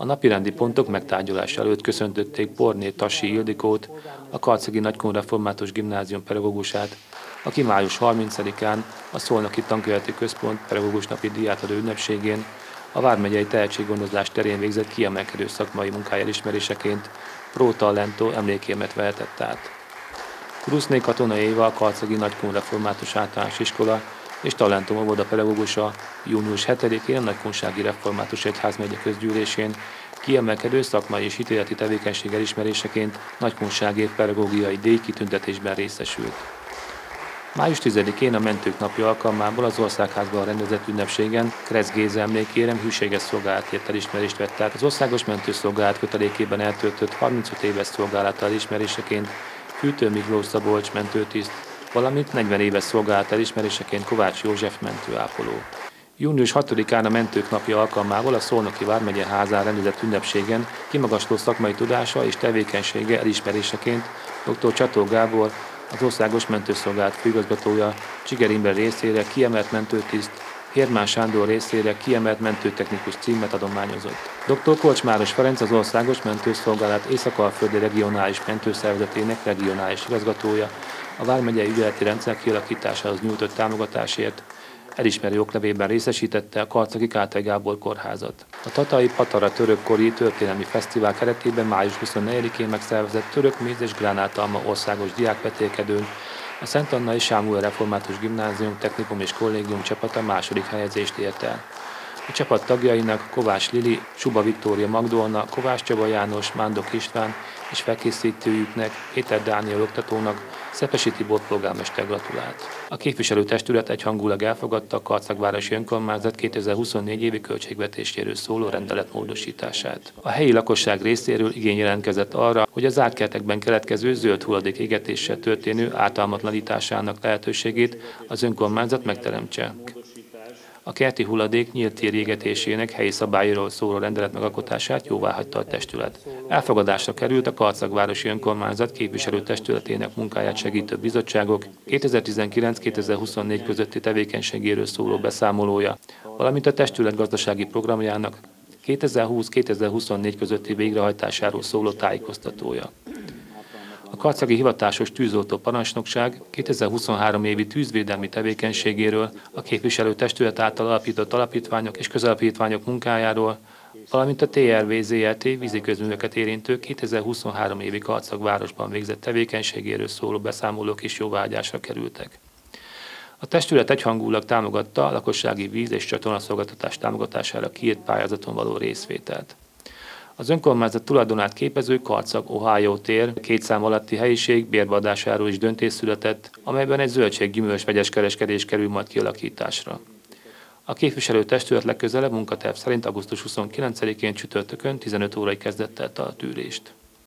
A napirendi pontok megtárgyalása előtt köszöntötték Porné Tasi Ildikót, a Karcegi Nagykon Református Gimnázium pedagógusát, aki május 30-án a Szolnoki Tanköveti Központ pedagógus napi díjátadó ünnepségén a Vármegyei tehetséggondozás terén végzett kiemelkedő szakmai munkája elismeréseként Pro Talento emlékémet vehetett át. Ruszné Katona Éva, a Karcegi Nagykun Református Általános Iskola és Talentum óvoda pedagógusa június 7-én a Nagykunsági Református Egyházmegye közgyűlésén kiemelkedő szakmai és hitéleti tevékenység elismeréseként Nagykunsági pedagógiai díj kitüntetésben részesült. Május 10-én a Mentők Napja alkalmából az Országházban rendezett ünnepségen Kretz Géza emlékérem hűséges szolgálatért elismerést vett át az Országos Mentőszolgálat kötelékében eltöltött 35 éves szolgálat elismeréseként Hűtő Miklós Szabolcs mentőtiszt, valamint 40 éves szolgálat elismeréseként Kovács József mentőápoló. Június 6-án a Mentők Napja alkalmával a Szolnoki Vármegye házán rendezett ünnepségen kimagasló szakmai tudása és tevékenysége elismeréseként dr. Csató Gábor, az Országos Mentőszolgálat főigazgatója Csiger Imre részére kiemelt mentőtiszt, Hérmán Sándor részére kiemelt mentőtechnikus címet adományozott. Dr. Kolcsmáros Ferenc az Országos Mentőszolgálat Észak-Alföldi Regionális Mentőszervezetének regionális igazgatója, a Vármegyei ügyeleti rendszer kialakításához nyújtott támogatásért elismerő oklevében részesítette a Karcagi Kátai Gábor kórházat. A Tatai Patara Törökkori Történelmi Fesztivál keretében május 24-én megszervezett török méz és gránátalma országos diákvetélkedőn a Szent Anna és Sámuel Református Gimnázium, Technikum és Kollégium csapata második helyezést ért el. A csapat tagjainak Kovács Lili, Suba Viktória Magdolna, Kovács Csaba János, Mándok István és felkészítőjüknek, Péter Dániel oktatónak, Szepesi Tibor polgármester gratulált. A képviselőtestület egyhangulag elfogadta a Karcagvárosi Önkormányzat 2024 évi költségvetéséről szóló rendelet módosítását. A helyi lakosság részéről igény jelentkezett arra, hogy az átkertekben keletkező zöld hulladék égetéssel történő ártalmatlanításának lehetőségét az önkormányzat megteremtse a kerti hulladék nyílt tér égetésének helyi szabályról szóló rendelet megalkotását jóvá hagyta a testület. Elfogadásra került a Karcagvárosi Önkormányzat képviselőtestületének munkáját segítő bizottságok 2019-2024 közötti tevékenységéről szóló beszámolója, valamint a testület gazdasági programjának 2020-2024 közötti végrehajtásáról szóló tájékoztatója. A Karcagi Hivatásos Tűzoltó Parancsnokság 2023 évi tűzvédelmi tevékenységéről, a képviselőtestület által alapított alapítványok és közalapítványok munkájáról, valamint a TRV ZRT víziközműveket érintő 2023 évi Karcag városban végzett tevékenységéről szóló beszámolók is jóvágyásra kerültek. A testület egyhangulag támogatta a lakossági víz és csatornaszolgáltatás támogatására kiírt pályázaton való részvételt. Az önkormányzat tulajdonát képező Karcag Ohio tér két szám alatti helyiség bérbeadásáról is döntés született, amelyben egy zöldséggyümölcs vegyes kereskedés kerül majd kialakításra. A képviselő testület legközelebb munkaterv szerint augusztus 29-én csütörtökön 15 órai kezdett el a tűrést.